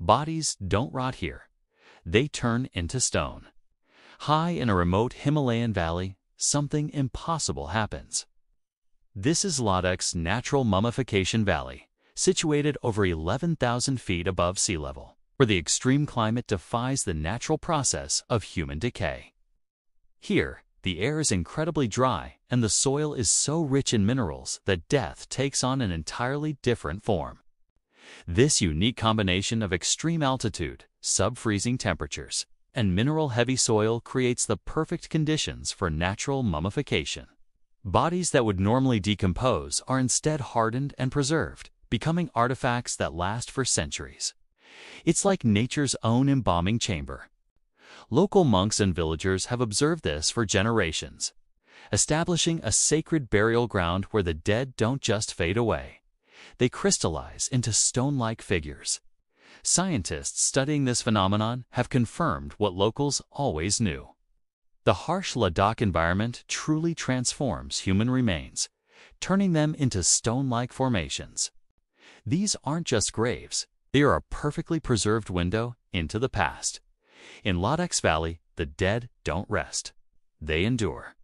Bodies don't rot here. They turn into stone. High in a remote Himalayan valley, something impossible happens. This is Ladakh's natural mummification valley, situated over 11,000 feet above sea level, where the extreme climate defies the natural process of human decay. Here, the air is incredibly dry and the soil is so rich in minerals that death takes on an entirely different form. This unique combination of extreme altitude, sub-freezing temperatures, and mineral-heavy soil creates the perfect conditions for natural mummification. Bodies that would normally decompose are instead hardened and preserved, becoming artifacts that last for centuries. It's like nature's own embalming chamber. Local monks and villagers have observed this for generations, establishing a sacred burial ground where the dead don't just fade away. They crystallize into stone-like figures. Scientists studying this phenomenon have confirmed what locals always knew. The harsh Ladakh environment truly transforms human remains, turning them into stone-like formations. These aren't just graves, they are a perfectly preserved window into the past. In Ladakh's valley, the dead don't rest. They endure.